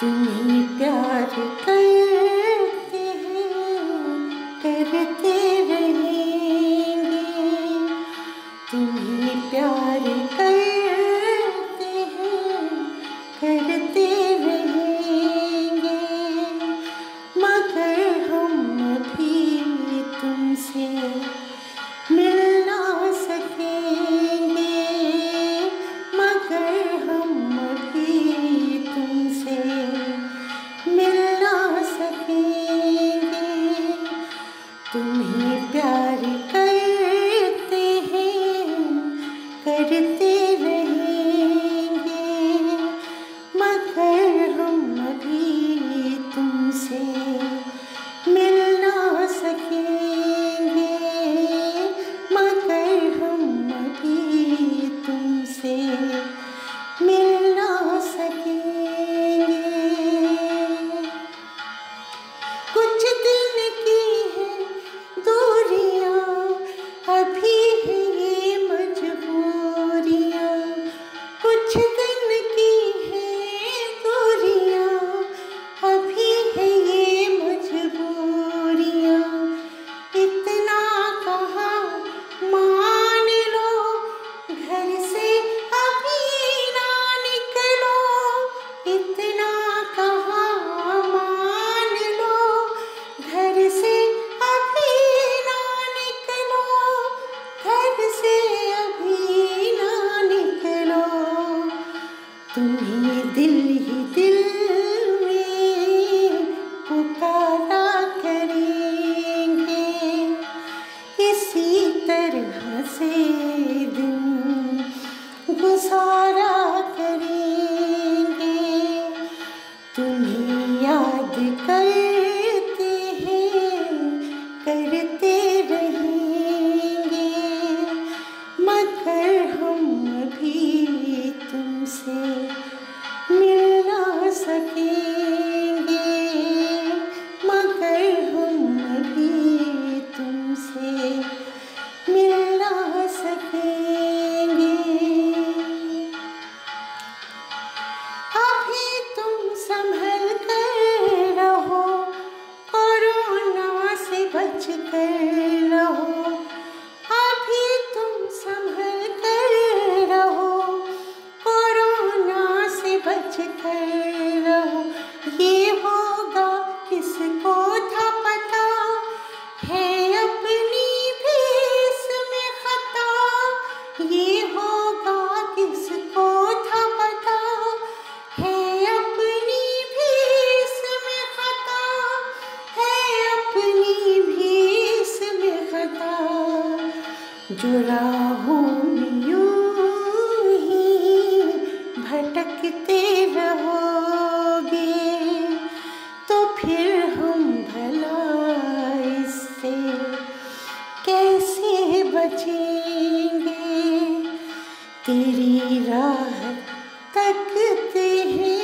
तुम्हें प्यार करते हैं करते तुम्हें जो यूँ ही भटकते रहोगे तो फिर हम भला इससे कैसे बचेंगे? तेरी राह तकते हैं